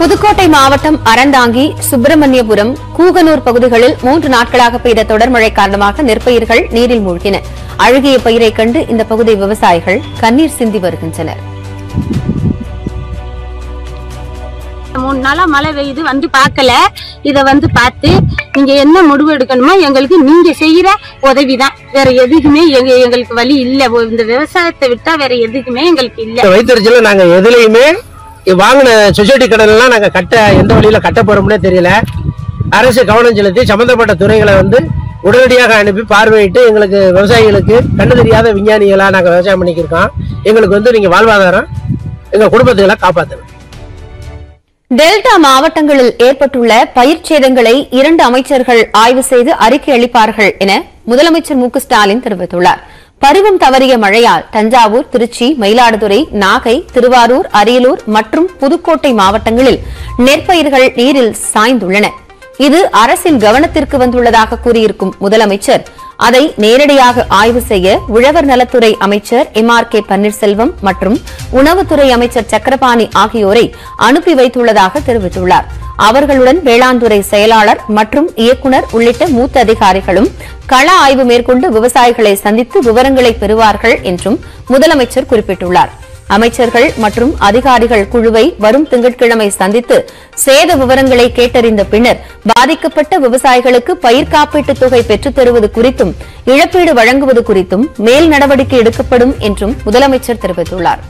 புதுக்கோட்டை மாவட்டம் அறந்தாங்கி சுப்பிரமணியபுரம் கூகனூர் பகுதிகளில் மூன்று நாட்களாக பெய்த தொடர் மழை காரணமாக நெற்பயிர்கள் நீரில் மூழ்கின. அழுகிய பயிரை கண்டு இந்த பகுதி விவசாயிகள் கண்ணீர் சிந்தி வருகின்றனர். மூணு நாளா மழை பெய்யுது வந்து பார்க்கல. இத வந்து பார்த்து நீங்க என்ன முடிவு எடுக்கணுமோ எங்களுக்கு நீங்க செய்யற உதவிதான். வேற எதுக்குமே எங்க எங்களுக்கு வழி இல்ல. இந்த விவசாயத்தை விட்டா வேற எதுக்குமே எங்களுக்கு இல்ல. இந்த வயிற்றுச்சல நாங்க எதுலயுமே வாங்கின சொசைட்டி கடன் எல்லாம் நாங்க கட்ட எந்த வழியில கட்ட போறோம்னே தெரியல. அரசு கவனம் செலுத்தி சம்பந்தப்பட்ட துறைகளை வந்து உடனடியாக அனுப்பி பார்வையிட்டு எங்களுக்கு விவசாயிகளுக்கு கண்டு தெரியாத விஞ்ஞானிகளாக நாங்கள் விவசாயம் பண்ணிக்கிருக்கோம். எங்களுக்கு வந்து நீங்க வாழ்வாதாரம் எங்க குடும்பத்துகளை காப்பாற்றணும் டெல்டா மாவட்டங்களில் ஏற்பட்டுள்ள பயிர் சேதங்களை இரண்டு அமைச்சர்கள் ஆய்வு செய்து அறிக்கை அளிப்பார்கள் என முதலமைச்சர் மு ஸ்டாலின் தெரிவித்துள்ளார். பருவம் தவறிய மழையால் தஞ்சாவூர் திருச்சி மயிலாடுதுறை நாகை திருவாரூர் அரியலூர் மற்றும் புதுக்கோட்டை மாவட்டங்களில் நெற்பயிர்கள் நீரில் சாய்ந்துள்ளன. இது அரசின் கவனத்திற்கு வந்துள்ளதாக கூறியிருக்கும் முதலமைச்சர். அதை நேரடியாக ஆய்வு செய்ய உழவர் நலத்துறை அமைச்சர் எம் ஆர் கே பன்னீர்செல்வம் மற்றும் உணவுத்துறை அமைச்சர் சக்கரபாணி ஆகியோரை அனுப்பி வைத்துள்ளதாக தெரிவித்துள்ளாா் அவர்களுடன் வேளாண்துறை செயலாளர் மற்றும் இயக்குநர் உள்ளிட்ட மூத்த அதிகாரிகளும் கள ஆய்வு மேற்கொண்டு விவசாயிகளை சந்தித்து விவரங்களை பெறுவார்கள் என்றும் முதலமைச்சர் குறிப்பிட்டுள்ளார். அமைச்சர்கள் மற்றும் அதிகாரிகள் குழுவை வரும் திங்கட்கிழமை சந்தித்து சேத விவரங்களை கேட்டறிந்த பின்னர் பாதிக்கப்பட்ட விவசாயிகளுக்கு பயிர் காப்பீட்டுத் தொகை பெற்றுத் தருவது குறித்தும் இழப்பீடு வழங்குவது குறித்தும் மேல் நடவடிக்கை எடுக்கப்படும் என்றும் முதலமைச்சர் தெரிவித்துள்ளார்.